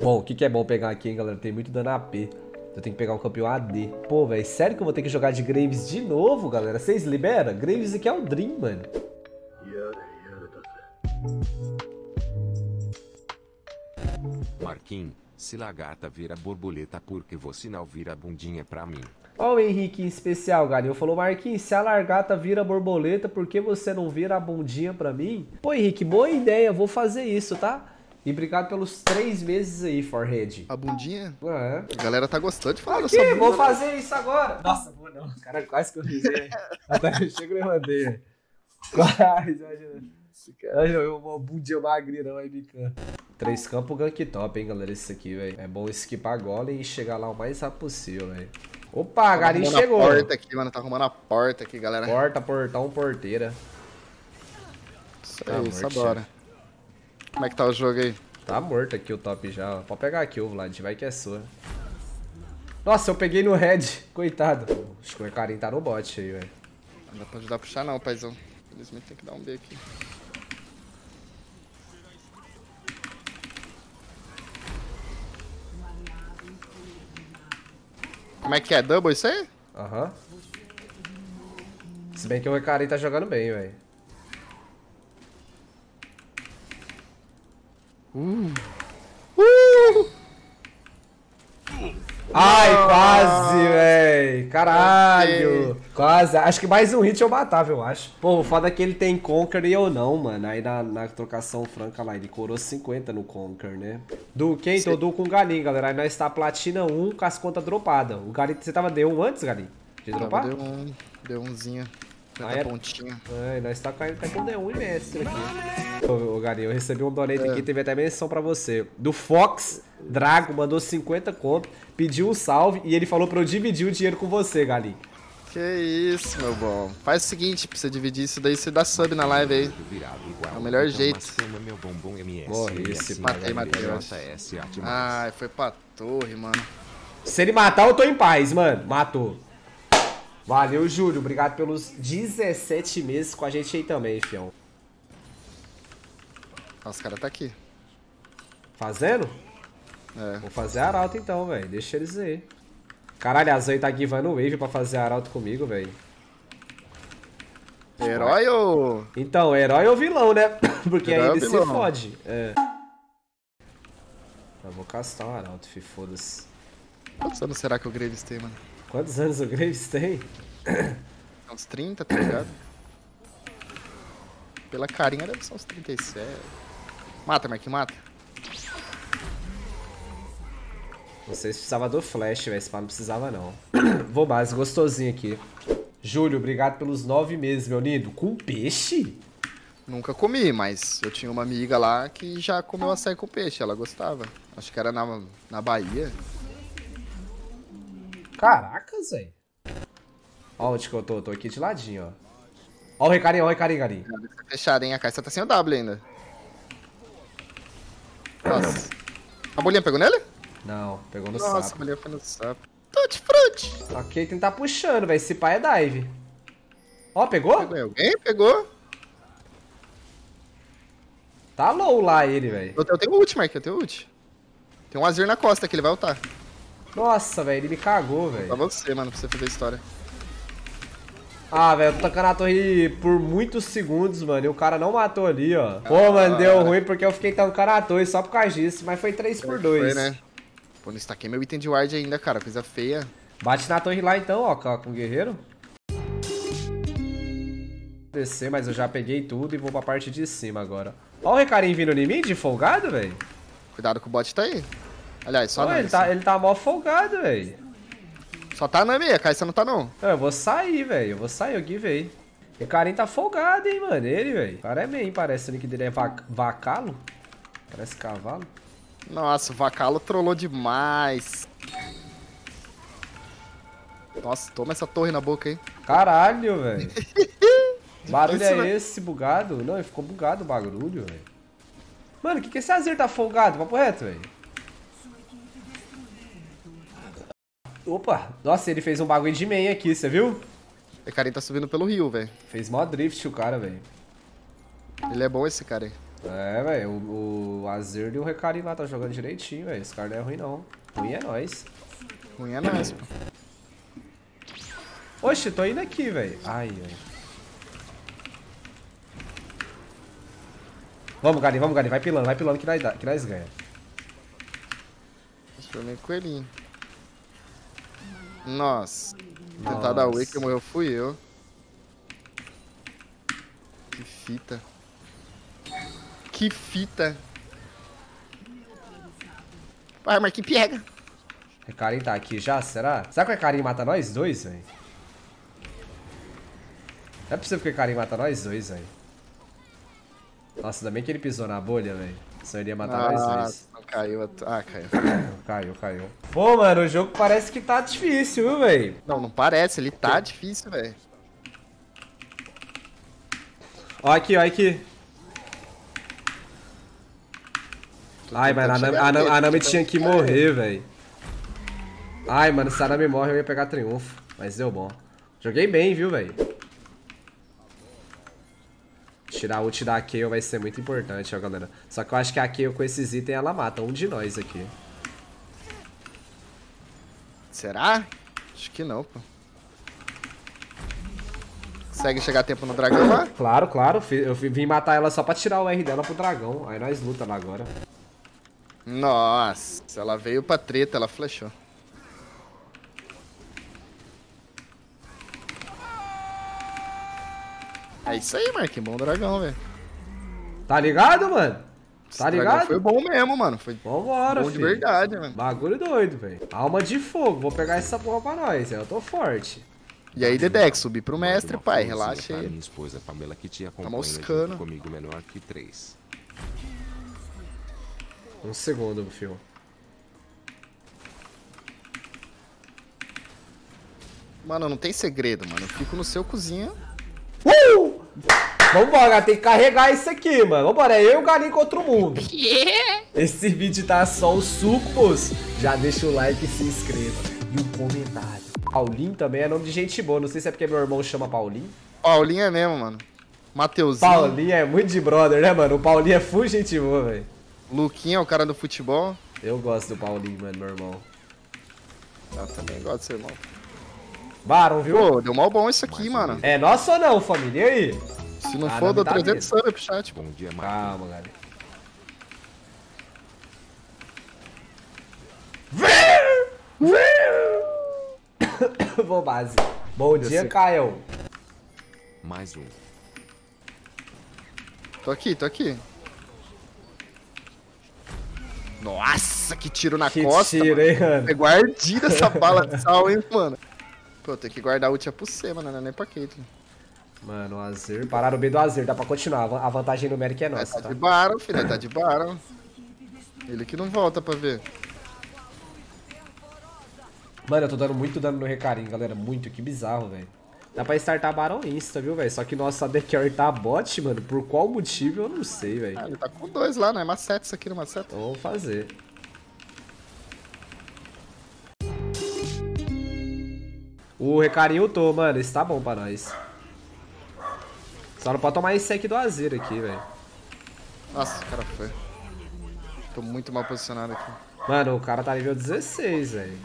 Bom, o que, que é bom pegar aqui, hein, galera? Tem muito dano AP. Eu tenho que pegar um campeão AD. Pô, velho, sério que eu vou ter que jogar de Graves de novo, galera? Vocês liberam? Graves aqui é o Dream, mano. Marquinhos, se lagarta vira borboleta porque você não vira bundinha pra mim. Ó o Henrique em especial, Galinho. Falou, Marquinhos, se a largata vira borboleta, por que você não vira a bundinha pra mim? Pô, Henrique, boa ideia. Vou fazer isso, tá? E obrigado pelos três meses aí, Forhead. A bundinha? É. A galera tá gostando de falar Aqui, dessa vou bunda. fazer isso agora. Nossa, vou não. Cara, quase que eu risei. Até eu chego e levantei. Quase, imagina. Uma bundinha magrinha, não, aí bicando. Três campos, gank top, hein, galera, isso aqui, velho. É bom skipar golem e chegar lá o mais rápido possível, velho. Opa, Tá Garim arrumando chegou. a porta aqui, mano. Tá arrumando a porta aqui, galera. Porta, portão, porteira. Isso Tá aí, só morto, bora. Como é que tá o jogo aí? Tá morto aqui o top já. ó. Pode pegar aqui, ô Vlad, vai que é sua. Nossa, eu peguei no red. Coitado. Acho que o Karim tá no bot aí, velho. Não dá pra ajudar a puxar não, paizão. Infelizmente tem que dar um B aqui. Como é que é? Double isso aí? Aham. Se bem que o Karim tá jogando bem, velho. Ai, quase, véi. Caralho. Quase. Acho que mais um hit eu matava, eu acho. Pô, o foda é que ele tem Conquer e eu não, mano. Aí na, na trocação franca lá, ele corou 50 no Conquer, né? Do quem? Tô do com o Galim, galera. Aí nós tá platina 1 com as contas dropadas. O Galim, você tava D1 antes, Galim? De dropar? Deu um. Deu umzinho. Ah, Ah, é? pontinha. Ai, nós tá caindo até com D1 e mestre aqui. Ô, ô Garinho, eu recebi um donate aqui, teve até menção pra você. Do Fox Drago, mandou 50 conto, pediu um salve e ele falou pra eu dividir o dinheiro com você, Galinho. Que isso, meu bom. Faz o seguinte, pra você dividir isso daí, você dá sub na live aí. Virado igual. É o melhor então jeito. Morre esse, MS, matei, matei. Ai, foi pra torre, mano. Se ele matar, eu tô em paz, mano. Matou. Valeu, Júlio. Obrigado pelos 17 meses com a gente aí também, fião. Ah, os caras tá aqui. Fazendo? É. Vou fazer arauto então, velho. Deixa eles aí. Caralho, a Zoe tá givando wave pra fazer arauto comigo, velho. Herói ou. Então, herói ou vilão, né? Porque Herói aí ele se fode. É. Eu vou castar um arauto, fi, foda-se. Quantos anos será que o Graves tem, mano? Quantos anos o Graves tem? Uns 30, tá ligado? Pela carinha deve ser uns 37. Mata, Mark, mata. Não sei se precisava do flash, velho. Esse pá não precisava, não. Vou base, gostosinho aqui. Júlio, obrigado pelos nove meses, meu lindo. Com peixe? Nunca comi, mas eu tinha uma amiga lá que já comeu açaí com peixe, ela gostava. Acho que era na, na Bahia. Caracas, velho. Ó onde que eu tô. Tô aqui de ladinho, ó. Ó o recarinho, ó o recarinho, galinho. Tá fechada, hein? A caixa tá sem o W ainda. Nossa. A bolinha pegou nele? Não, pegou no Nossa, a sapo. bolinha foi no sapo. Tutti frutti. Ok, tentar puxando, velho. Esse pai é dive. Ó, pegou? Pegou alguém? Pegou. Tá low lá ele, velho. Eu tenho, eu tenho ult, Mark, eu tenho ult. Tem um Azir na costa que ele vai ultar. Nossa, velho, ele me cagou, Pra velho. você, mano, pra você fazer a história. Ah, velho, eu tô tocando a torre por muitos segundos, mano. E o cara não matou ali, ó. Pô, mano, deu ruim porque eu fiquei tancando a torre só por causa disso. Mas foi 3 por 2 Foi, né? Pô, não estaquei meu item de ward ainda, cara. Coisa feia. Bate na torre lá então, ó, com com o guerreiro. Descer, mas eu já peguei tudo e vou pra parte de cima agora. Ó o recarinho vindo em mim de folgado, velho. Cuidado que o bot tá aí. Aliás, só não. ele, tá, ele tá mó folgado, velho. Só tá na meia, Caixa não tá não. Não, Eu vou sair, velho. Eu vou sair, eu givei. O carinha tá folgado, hein, mano. Ele, velho. O cara é meio, parece. O nick dele é vac vacalo. Parece cavalo. Nossa, o Vacalo trollou demais. Nossa, toma essa torre na boca aí. Caralho, velho. barulho Difícil, é né? esse, bugado? Não, ele ficou bugado o bagulho, velho. Mano, o que que esse Azir tá folgado? Papo reto, velho. Opa! Nossa, ele fez um bagulho de main aqui, você viu? O cara tá subindo pelo rio, velho. Fez mó drift o cara, velho. Ele é bom esse cara aí. É, velho, o, o Azir e o Recarim lá tá jogando direitinho, velho. Esse cara não é ruim, não. Ruim é nós. Ruim é nós, pô. Oxe, tô indo aqui, velho. Ai, velho. Vamos, Gary, vamos, Gary. Vai pilando, vai pilando que nós, que nós ganha. Em coelhinho. Nossa. Tentar dar Nossa. wake, morreu fui eu. Que fita. Que fita. Vai, Marquinhos, pega. Recarim tá aqui já, será? Será que o Recarim mata nós dois, velho? Não é possível que o Recarim mata nós dois, velho. Nossa, ainda bem que ele pisou na bolha, velho. Senão ele ia matar nós Ah, dois. não caiu. a- Ah, caiu. Caiu, caiu. Pô, mano, o jogo parece que tá difícil, viu, velho? Não, não parece. Ele tá difícil, velho. Ó aqui, ó aqui. Ai, mano, a chegar a Nami- a Nami tinha que morrer, velho. Ai, mano, se a Nami morre, eu ia pegar triunfo. Mas deu bom. Joguei bem, viu, velho? Tirar a ult da Kayle vai ser muito importante, ó, galera. Só que eu acho que a Kayle com esses itens, ela mata um de nós aqui. Será? Acho que não, pô. Consegue chegar a tempo no dragão lá? Claro, claro. Eu vim matar ela só pra tirar o R dela pro dragão. Aí nós luta lá agora. Nossa, ela veio pra treta, ela flechou. É isso aí, Marquinhos. Bom dragão, velho. Tá ligado, mano? Esse Tá ligado? Foi bom mesmo, mano. Foi Vambora, bom de filho. verdade, mano. Bagulho doido, velho. Alma de fogo. Vou pegar essa porra pra nós. Eu tô forte. E aí, Dedex, subir pro mestre, pai. Relaxa aí. minha esposa Pamela que te acompanha moscando. comigo menor que três. Um segundo, fio. Mano, não tem segredo, mano. Eu fico no seu cozinha. Uh! Vambora, tem que carregar isso aqui, mano. Vambora, é eu e o Galinho contra o mundo. Esse vídeo tá só os sucos. Já deixa o like e se inscreva. E um comentário. Paulinho também é nome de gente boa. Não sei se é porque meu irmão chama Paulinho. Paulinho é mesmo, mano. Mateuzinho. Paulinho é muito de brother, né, mano? O Paulinho é full gente boa, velho. Luquinha é o cara do futebol. Eu gosto do Paulinho, mano, meu irmão. Eu também gosto do seu irmão. Baron, viu? Pô, deu mal bom isso aqui, mano. É nosso ou não, família? E aí? Se não Ah, for, tá 300 subs pro chat. Bom dia, Marcos. Calma, galera. Vou base. Bom dia, sei. Caio. Mais um. Tô aqui, tô aqui. Nossa, que tiro na Que costa. tiro, mano. hein, mano? É guardida essa bala de sal, hein, mano. Pô, tem que guardar a ult é pro C, mano, não é nem pra Caitlyn. Mano, o Azir. Pararam o B do Azir, dá pra continuar. A vantagem numérica é É, nossa, tá tá? de Baron, filho, tá de Baron. Ele que não volta pra ver. Mano, eu tô dando muito dano no recarinho, galera. Muito, que bizarro, velho. Dá pra startar Baron Insta, viu, velho? Só que nossa AD Carry tá bot, mano. Por qual motivo, eu não sei, velho. Ah, ele tá com dois lá, né? Macete isso aqui no. Então vamos fazer. O recarinho tô, mano. Esse tá bom pra nós. Só não pode tomar esse aqui do Azir aqui, velho. Nossa, o cara foi. Tô muito mal posicionado aqui. Mano, o cara tá nível 16, velho.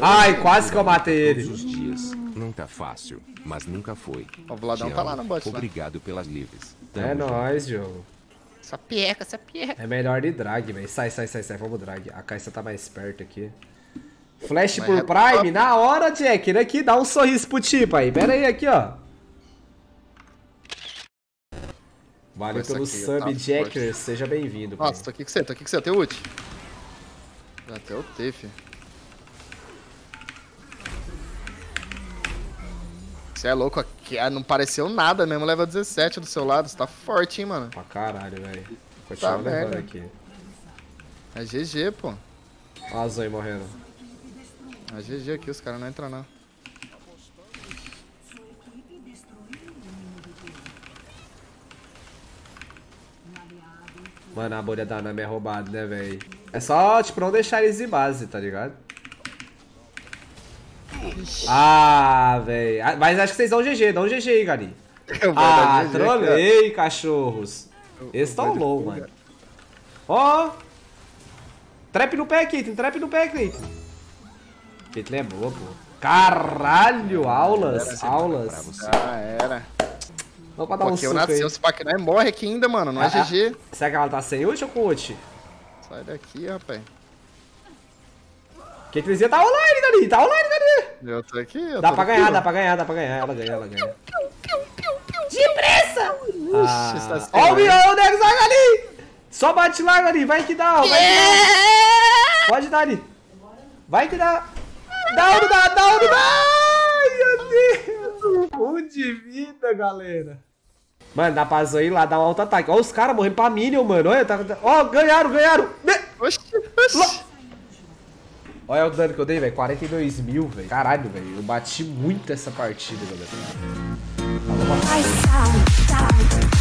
Ai, quase que eu matei Todos ele. os dias. Não tá fácil, mas nunca foi. Ó, o Vladão tá lá no bot. Obrigado pelas lives. É junto. nóis, jogo. Essa pieca, essa pieca. É melhor de drag, velho. Sai, sai, sai, sai. Vamos drag. A Caixa tá mais perto aqui. Flash Mas por é Prime? top. Na hora, Jack. Aqui, dá um sorriso pro tipo aí. Pera aí, aqui, ó. Valeu pelo aqui, sub, tá Jacker. Seja bem-vindo. pai. Nossa, tô aqui com você, tô aqui com você, tem ult. Até o T, fi. Você é louco, aqui ah, não pareceu nada mesmo, leva 17 do seu lado, você tá forte, hein, mano. Pra caralho, velho. Continua Tá levando merda. aqui. É GG, pô. Ó a Zoe morrendo. É GG aqui, os caras não entram não. Mano, a bolha da Nami é roubada, né, velho? É só, tipo, não deixar eles de base, tá ligado? Ah, velho. Mas acho que vocês dão GG. Dá um GG aí, Gari. Ah, GG, trolei, cachorros. Esse tá low, mano. Ó. Trap no pé, Caitlyn. Trap no pé, Caitlyn. Caitlyn é boa, pô. Caralho, aulas, Pra aulas. Já era. Vamos pra dar um Porque eu suco nasci, aí. os pack não morre aqui ainda, mano. Não é Ah, ah. GG. Será que ela tá sem ult ou com ult? Sai daqui, rapaz. Caitlynzinha tá online, Dani. Tá online, Dani. Eu tô aqui, eu Dá tô pra aqui, ganhar, dá pra ganhar, dá pra ganhar. Ela ganha, ela ganha. Depressa! Ixi, está se Ó o. Mion, o Nego Zaga ali! Só bate lá, Gani. Vai que dá, ó. Vai que dá. Pode dar ali. Vai que dá. Dá ou não dá? Dá ou não dá? Ai, meu Deus. Um de vida, galera. Mano, dá pra Zoe ir lá dar um alto ataque. Ó os caras morrendo pra Minion, mano. Olha, tá... tá- Ó, ganharam, ganharam. Oxi, oxi. Olha o dano que eu dei, velho. 42 mil, velho. Caralho, velho. Eu bati muito essa partida, galera. Sound,